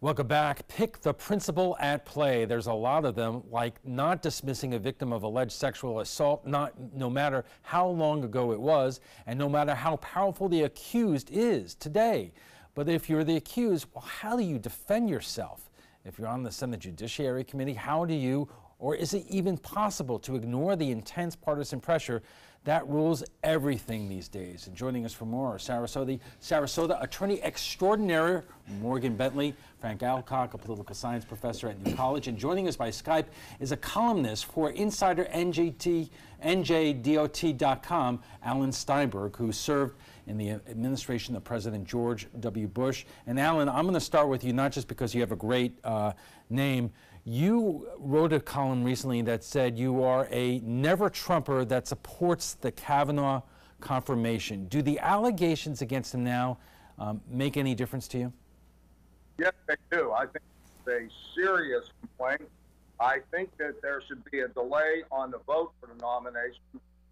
Welcome back. Pick the principle at play. There's a lot of them, like not dismissing a victim of alleged sexual assault, not no matter how long ago it was, and no matter how powerful the accused is today. But if you're the accused, well, how do you defend yourself? If you're on the Senate Judiciary Committee, how do you, or is it even possible to ignore the intense partisan pressure that rules everything these days. And joining us for more are Sarasota, Sarasota attorney extraordinaire Morgan Bentley, Frank Alcock, a political science professor at New College, and joining us by Skype is a columnist for Insider NJT, NJDOT.com, Alan Steinberg, who served in the administration of President George W. Bush. And Alan, I'm going to start with you, not just because you have a great uh, name. You wrote a column recently that said you are a never Trumper that supports the Kavanaugh confirmation. Do the allegations against him now um, make any difference to you? Yes, they do. I think it's a serious complaint. I think that there should be a delay on the vote for the nomination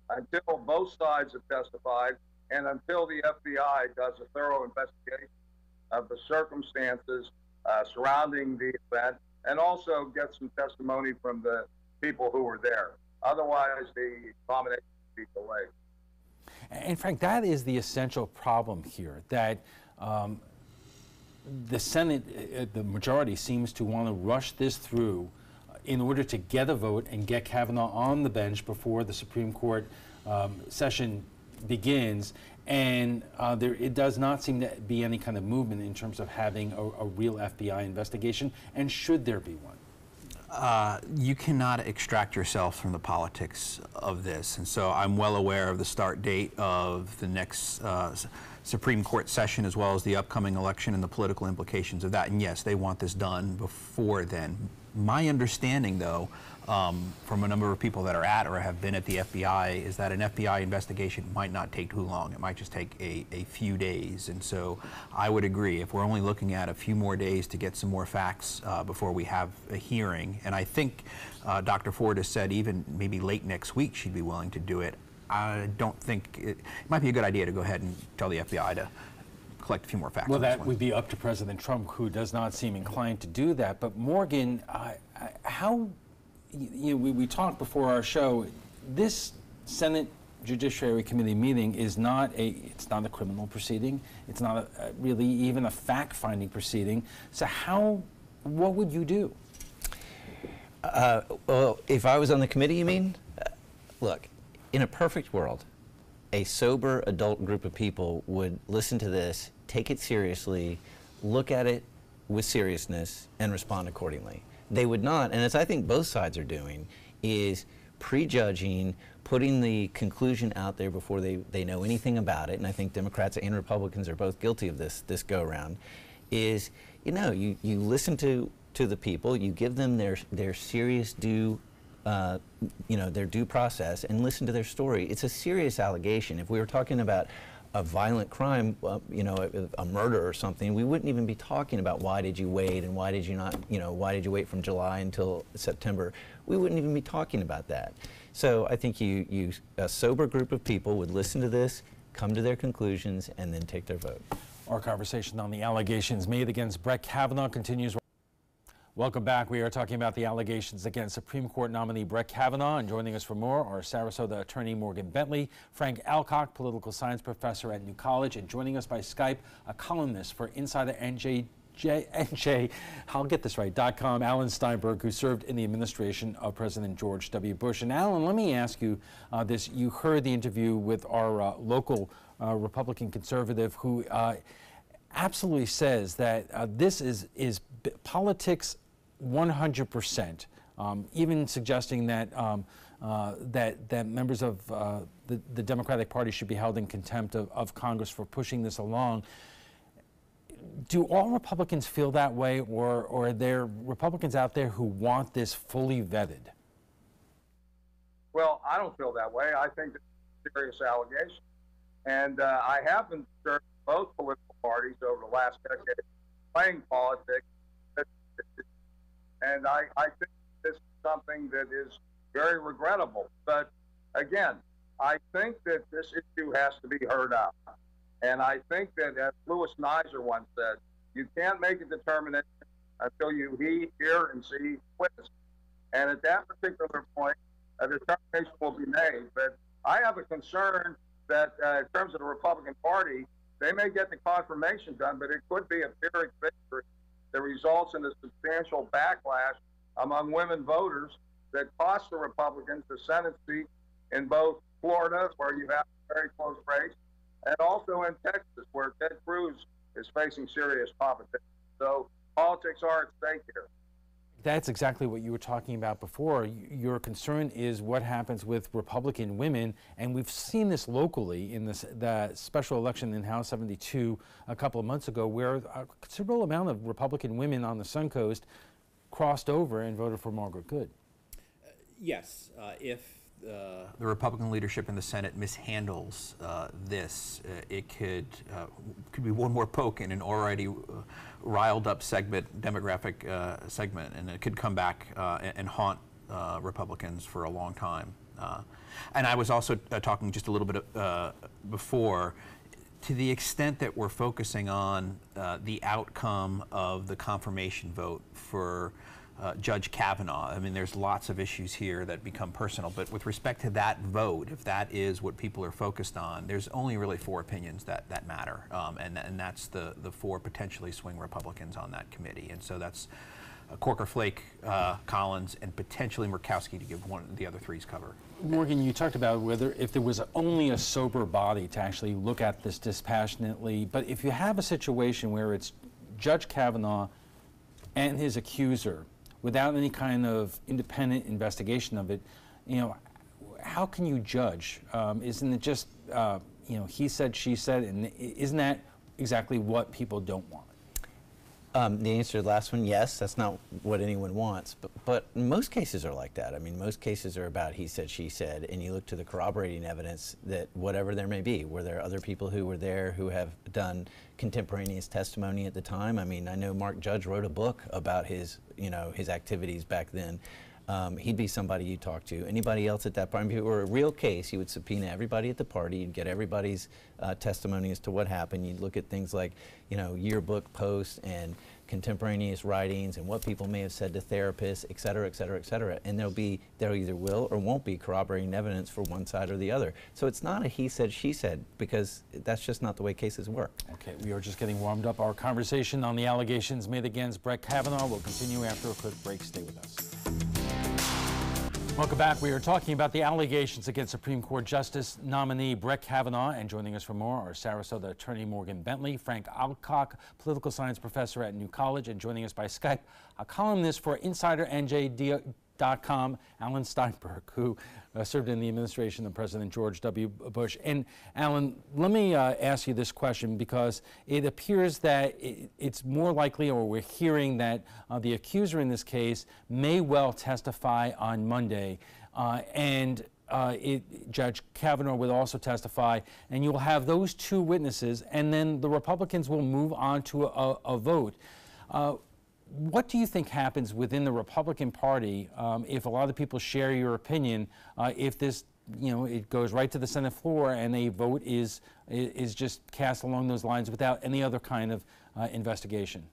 until both sides have testified and until the FBI does a thorough investigation of the circumstances uh, surrounding the event and also get some testimony from the people who were there. Otherwise, the nomination would be delayed. And Frank, that is the essential problem here. That um, the Senate, uh, the majority, seems to want to rush this through in order to get a vote and get Kavanaugh on the bench before the Supreme Court um, session begins. And uh, there, it does not seem to be any kind of movement in terms of having a, a real FBI investigation. And should there be one? Uh, you cannot extract yourself from the politics of this. And so I'm well aware of the start date of the next uh, Supreme Court session as well as the upcoming election and the political implications of that. And yes, they want this done before then. My understanding, though, um, from a number of people that are at or have been at the FBI is that an FBI investigation might not take too long. It might just take a, a few days. And so I would agree if we're only looking at a few more days to get some more facts uh, before we have a hearing. And I think uh, Dr. Ford has said even maybe late next week she'd be willing to do it. I don't think it, it might be a good idea to go ahead and tell the FBI to collect a few more facts. Well, that would be up to President Trump, who does not seem inclined to do that. But Morgan, uh, how you know, we, we talked before our show. This Senate Judiciary Committee meeting is not a it's not a criminal proceeding. It's not a, a really even a fact-finding proceeding. So how what would you do? Uh, well, if I was on the committee, you mean? Uh, look, in a perfect world, a sober adult group of people would listen to this, take it seriously, look at it with seriousness, and respond accordingly. They would not, and as I think both sides are doing, is prejudging, putting the conclusion out there before they, they know anything about it, and I think Democrats and Republicans are both guilty of this this go around, is you know, you, you listen to, to the people, you give them their their serious due uh, you know, their due process and listen to their story. It's a serious allegation. If we were talking about a violent crime, uh, you know, a, a, murder or something, we wouldn't even be talking about why did you wait and why did you not, you know, why did you wait from July until September? We wouldn't even be talking about that. So I think you, you a sober group of people would listen to this, come to their conclusions, and then take their vote. Our conversation on the allegations made against Brett Kavanaugh continues. Welcome back. We are talking about the allegations against Supreme Court nominee Brett Kavanaugh. And joining us for more are Sarasota attorney Morgan Bentley, Frank Alcock, political science professor at New College, and joining us by Skype, a columnist for Insider NJ. J, NJ, I'll get this right, dot .com, Alan Steinberg, who served in the administration of President George W. Bush. And Alan, let me ask you uh, this. You heard the interview with our uh, local uh, Republican conservative who uh, absolutely says that uh, this is, is politics 100%, um, even suggesting that, um, uh, that, that members of uh, the, the Democratic Party should be held in contempt of, of Congress for pushing this along. Do all Republicans feel that way, or, or are there Republicans out there who want this fully vetted? Well, I don't feel that way. I think it's a serious allegation. And uh, I have been served both political parties over the last decade playing politics and I, I think this is something that is very regrettable. But again, I think that this issue has to be heard out. And I think that, as Louis Nizer once said, you can't make a determination until you he, hear and see witnesses. And at that particular point, a determination will be made. But I have a concern that uh, in terms of the Republican Party, they may get the confirmation done, but it could be a Pyrrhic victory that results in a substantial backlash among women voters that cost the Republicans the Senate seat in both Florida, where you have a very close race, and also in Texas, where Ted Cruz is facing serious competition. So politics are at stake here. That's exactly what you were talking about before. Your concern is what happens with Republican women, and we've seen this locally in this, the special election in House 72 a couple of months ago, where a considerable amount of Republican women on the Suncoast crossed over and voted for Margaret Good. Yes, uh, if uh, the Republican leadership in the Senate mishandles uh, this, uh, it could uh, could be one more poke in an already riled up segment, demographic segment, and it could come back and, haunt Republicans for a long time. And I was also talking just a little bit before to the extent that we're focusing on uh, the outcome of the confirmation vote for uh, Judge Kavanaugh, I mean, there's lots of issues here that become personal, but with respect to that vote, if that is what people are focused on, there's only really four opinions that, that matter, um, and, and that's the, the four potentially swing Republicans on that committee. And so that's uh, Corker Flake, uh, Collins, and potentially Murkowski to give one the other three's cover. Morgan, you talked about whether if there was only a sober body to actually look at this dispassionately, but if you have a situation where it's Judge Kavanaugh and his accuser without any kind of independent investigation of it, you know, how can you judge? Um, isn't it just, uh, you know, he said, she said, and isn't that exactly what people don't want? Um, the answer to the last one, yes, that's not what anyone wants. But, but most cases are like that. I mean, most cases are about he said, she said, and you look to the corroborating evidence that whatever there may be, were there other people who were there who have done contemporaneous testimony at the time? I mean, I know Mark Judge wrote a book about his, you know, his activities back then. Um, he'd be somebody you talk to. Anybody else at that party, if it were a real case, you would subpoena everybody at the party. You'd get everybody's uh, testimony as to what happened. You'd look at things like, you know, yearbook posts and contemporaneous writings and what people may have said to therapists, et cetera, et cetera, et cetera. And there'll be, there either will or won't be corroborating evidence for one side or the other. So it's not a he said, she said, because that's just not the way cases work. Okay, we are just getting warmed up. Our conversation on the allegations made against Brett Kavanaugh will continue after a quick break. Stay with us. Welcome back. We are talking about the allegations against Supreme Court Justice nominee Brett Kavanaugh, and joining us for more are Sarasota attorney Morgan Bentley, Frank Alcock, political science professor at New College, and joining us by Skype, a columnist for InsiderNJ.com, Alan Steinberg, who uh, served in the administration of President George W. Bush. And Alan, let me uh, ask you this question because it appears that it, it's more likely, or we're hearing that uh, the accuser in this case may well testify on Monday. Uh, and uh, it, Judge Kavanaugh would also testify, and you will have those two witnesses, and then the Republicans will move on to a, a vote. What do you think happens within the Republican Party um, if a lot of people share your opinion? Uh, if this, you know, it goes right to the Senate floor and a vote is is just cast along those lines without any other kind of uh, investigation?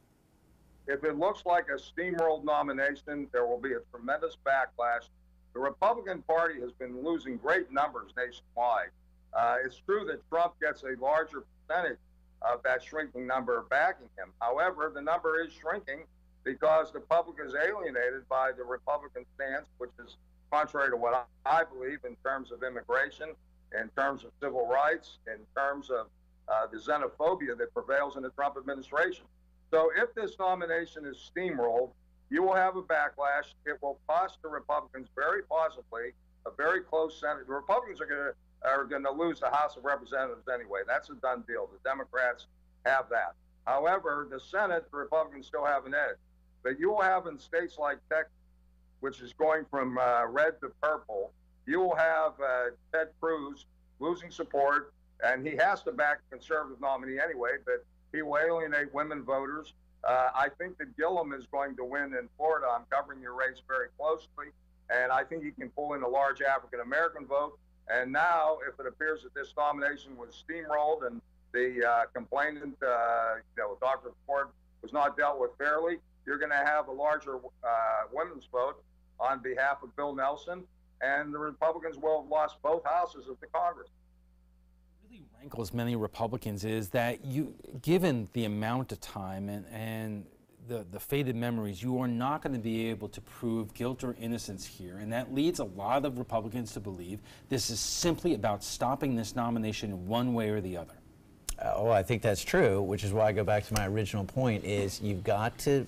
If it looks like a steamrolled nomination, there will be a tremendous backlash. The Republican Party has been losing great numbers nationwide. Uh, it's true that Trump gets a larger percentage of that shrinking number backing him. However, the number is shrinking because the public is alienated by the Republican stance, which is contrary to what I, believe in terms of immigration, in terms of civil rights, in terms of uh, the xenophobia that prevails in the Trump administration. So if this nomination is steamrolled, you will have a backlash. It will cost the Republicans very possibly a very close Senate. The Republicans are going to are going to lose the House of Representatives anyway. That's a done deal. The Democrats have that. However, the Senate, the Republicans still have an edge. But you will have in states like Texas, which is going from uh, red to purple, you will have uh, Ted Cruz losing support, and he has to back the conservative nominee anyway, but he will alienate women voters. Uh, I think that Gillum is going to win in Florida. I'm covering your race very closely, and I think he can pull in a large African American vote. And now, if it appears that this nomination was steamrolled and the uh, complainant, uh, you know, Dr. Ford, was not dealt with fairly, you're going to have a larger uh, women's vote on behalf of Bill Nelson, and the Republicans will have lost both houses of the Congress. really rankles many Republicans is that you, given the amount of time and, and the, the faded memories, you are not going to be able to prove guilt or innocence here. And that leads a lot of Republicans to believe this is simply about stopping this nomination one way or the other. Oh, I think that's true, which is why I go back to my original point is you've got to,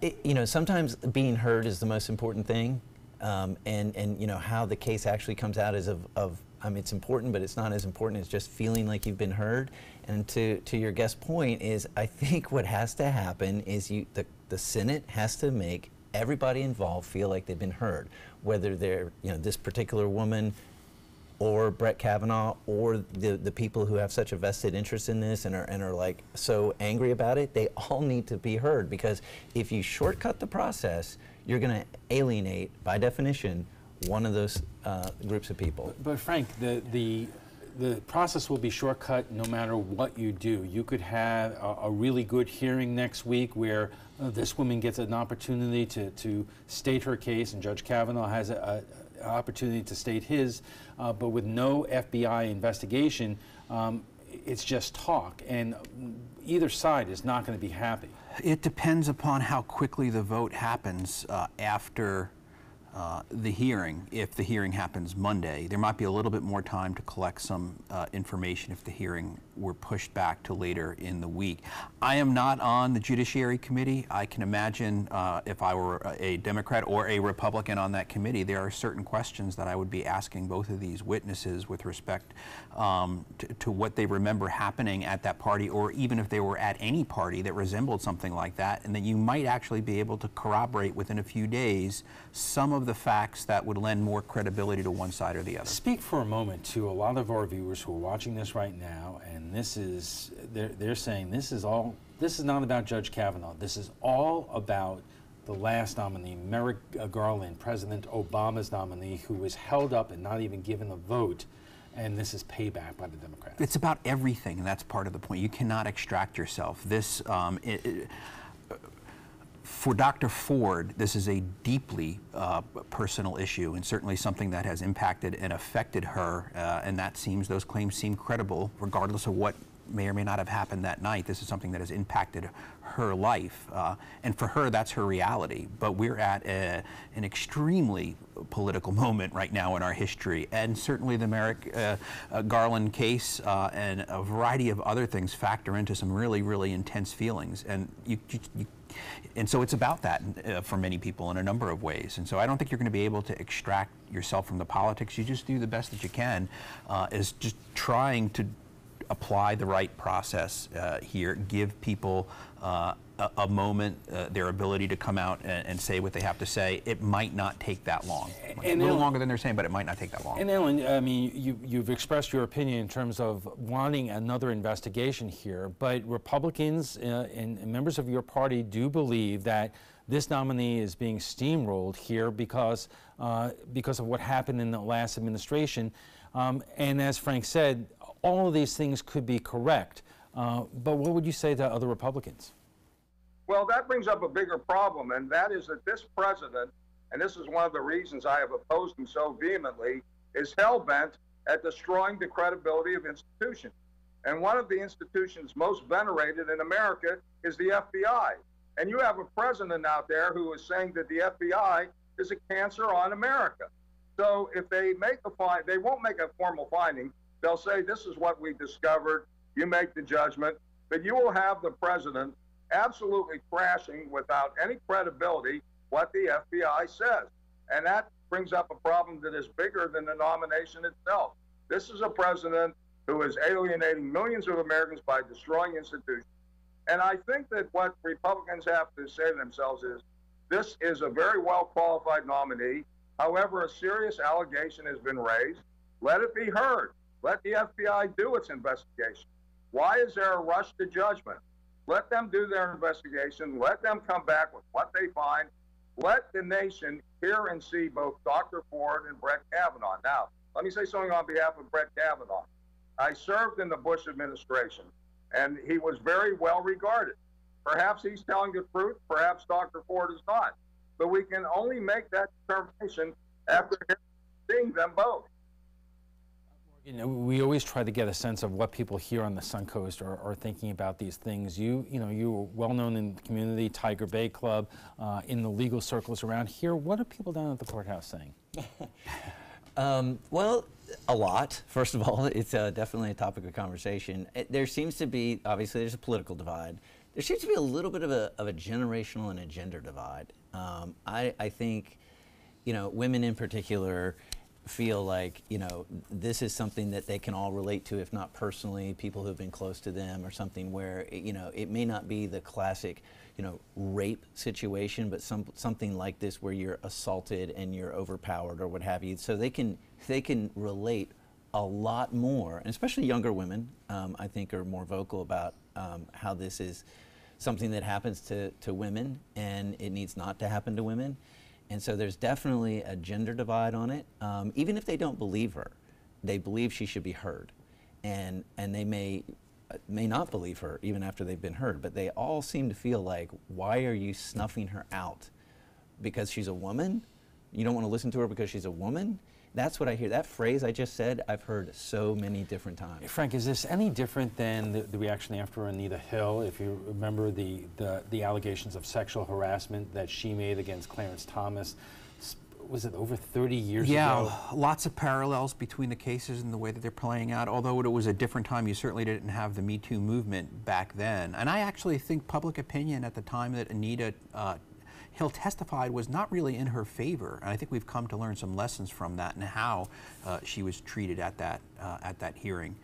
it, you know, sometimes being heard is the most important thing. Um, and, and, you know, how the case actually comes out is of, of, I mean, it's important, but it's not as important as just feeling like you've been heard. And to, to your guest point is, I think what has to happen is you, the, the Senate has to make everybody involved feel like they've been heard, whether they're, you know, this particular woman or Brett Kavanaugh or the, the people who have such a vested interest in this and are, and are like so angry about it, they all need to be heard because if you shortcut the process, you're going to alienate, by definition, one of those uh, groups of people. But Frank, the, the, the process will be shortcut no matter what you do. You could have a, a really good hearing next week where uh, this woman gets an opportunity to, to state her case and Judge Kavanaugh has a, a opportunity to state his, uh, but with no FBI investigation, um, it's just talk, and either side is not going to be happy. It depends upon how quickly the vote happens uh, after uh, the hearing, if the hearing happens Monday, there might be a little bit more time to collect some uh, information if the hearing were pushed back to later in the week. I am not on the Judiciary Committee. I can imagine uh, if I were a Democrat or a Republican on that committee, there are certain questions that I would be asking both of these witnesses with respect um, to, to what they remember happening at that party, or even if they were at any party that resembled something like that, and that you might actually be able to corroborate within a few days some of the facts that would lend more credibility to one side or the other. Speak for a moment to a lot of our viewers who are watching this right now, and this is, they're, they're saying this is all, this is not about Judge Kavanaugh. This is all about the last nominee, Merrick Garland, President Obama's nominee, who was held up and not even given a vote. And this is payback by the Democrats. It's about everything, and that's part of the point. You cannot extract yourself. This, um, it, it, for Dr. Ford, this is a deeply uh, personal issue and certainly something that has impacted and affected her, uh, and that seems, those claims seem credible regardless of what may or may not have happened that night. This is something that has impacted her life. Uh, and for her, that's her reality. But we're at a, an extremely political moment right now in our history. And certainly the Merrick uh, uh, Garland case uh, and a variety of other things factor into some really, really intense feelings. And you, you, you and so it's about that uh, for many people in a number of ways. And so I don't think you're going to be able to extract yourself from the politics. You just do the best that you can, uh, is just trying to apply the right process uh, here, give people uh, a, a, moment, uh, their ability to come out and, and, say what they have to say. It might not take that long. And a little Ellen, longer than they're saying, but it might not take that long. And Alan, I mean, you, you've expressed your opinion in terms of wanting another investigation here, but Republicans uh, and members of your party do believe that this nominee is being steamrolled here because, uh, because of what happened in the last administration. Um, and as Frank said, all of these things could be correct. Uh, but what would you say to other Republicans? Well, that brings up a bigger problem, and that is that this president, and this is one of the reasons I have opposed him so vehemently, is hell bent at destroying the credibility of institutions. And one of the institutions most venerated in America is the FBI. And you have a president out there who is saying that the FBI is a cancer on America. So if they make a find, they won't make a formal finding, They'll say, This is what we discovered. You make the judgment. But you will have the president absolutely crashing without any credibility what the FBI says. And that brings up a problem that is bigger than the nomination itself. This is a president who is alienating millions of Americans by destroying institutions. And I think that what Republicans have to say to themselves is this is a very well qualified nominee. However, a serious allegation has been raised. Let it be heard. Let the FBI do its investigation. Why is there a rush to judgment? Let them do their investigation. Let them come back with what they find. Let the nation hear and see both Dr. Ford and Brett Kavanaugh. Now, let me say something on behalf of Brett Kavanaugh. I served in the Bush administration, and he was very well regarded. Perhaps he's telling the truth, perhaps Dr. Ford is not. But we can only make that determination after seeing them both. You know, we always try to get a sense of what people here on the Suncoast are, are thinking about these things. You, you know, you were well known in the community, Tiger Bay Club, uh, in the legal circles around here. What are people down at the courthouse saying? Um, well, a lot. First of all, it's uh, definitely a topic of conversation. It, there seems to be, obviously, there's a political divide. There seems to be a little bit of a, of a generational and a gender divide. Um, I, I think, you know, women in particular feel like, you know, this is something that they can all relate to, if not personally, people who've been close to them or something where, you know, it may not be the classic, you know, rape situation, but some, something like this where you're assaulted and you're overpowered or what have you. So they can, they can relate a lot more, and especially younger women, um, I think, are more vocal about um, how this is something that happens to, to women and it needs not to happen to women. And so there's definitely a gender divide on it. Um, even if they don't believe her, they believe she should be heard. And, and they may, may not believe her even after they've been heard, but they all seem to feel like, why are you snuffing her out? Because she's a woman? You don't want to listen to her because she's a woman? That's what I hear. That phrase I just said, I've heard so many different times. Frank, is this any different than the, the reaction after Anita Hill? If you remember the, the, the allegations of sexual harassment that she made against Clarence Thomas, was it over 30 years Yeah, ago? lots of parallels between the cases and the way that they're playing out. Although it was a different time, you certainly didn't have the Me Too movement back then. And I actually think public opinion at the time that Anita uh, Hill testified was not really in her favor. And I think we've come to learn some lessons from that and how uh, she was treated at that uh, at that hearing.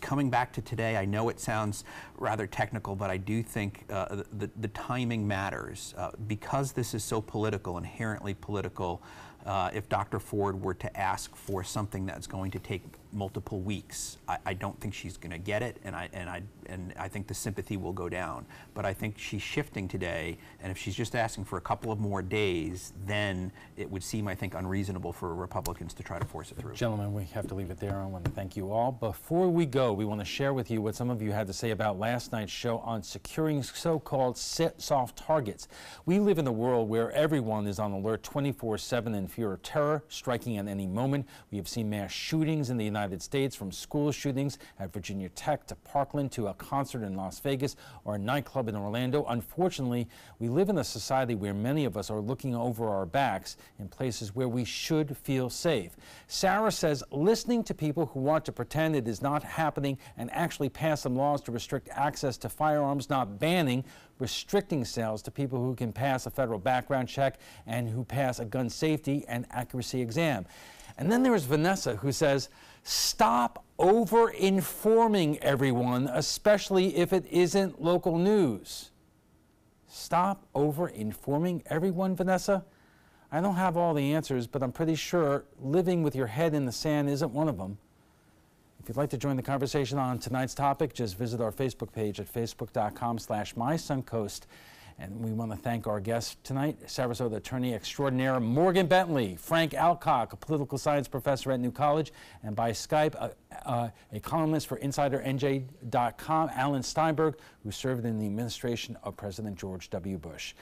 Coming back to today, I know it sounds rather technical, but I do think uh, the, the timing matters. Uh, because this is so political, inherently political, uh, if Dr. Ford were to ask for something that's going to take multiple weeks, I, I don't think she's going to get it, and I and I and I think the sympathy will go down. But I think she's shifting today, and if she's just asking for a couple of more days, then it would seem, I think, unreasonable for Republicans to try to force it through. Gentlemen, we have to leave it there. I want to thank you all. Before we go, we want to share with you what some of you had to say about last night's show on securing so called soft targets. We live in a world where everyone is on alert 24 7 in fear of terror striking at any moment. We have seen mass shootings in the United States, from school shootings at Virginia Tech to Parkland to a concert in Las Vegas or a nightclub in Orlando. Unfortunately, we live in a society where many of us are looking over our backs in places where we should feel safe. Sarah says listening to people who want to pretend it is not happening and actually pass some laws to restrict access to firearms, not banning, restricting sales to people who can pass a federal background check and who pass a gun safety and accuracy exam. And then there is Vanessa who says, stop over informing everyone, especially if it isn't local news. Stop over informing everyone, Vanessa? I don't have all the answers, but I'm pretty sure living with your head in the sand isn't one of them. If you'd like to join the conversation on tonight's topic, just visit our Facebook page at facebook.com slash mysuncoast. And we want to thank our guests tonight, Sarasota attorney extraordinaire Morgan Bentley, Frank Alcock, a political science professor at New College, and by Skype, a, a, a columnist for InsiderNJ.com, Alan Steinberg, who served in the administration of President George W. Bush.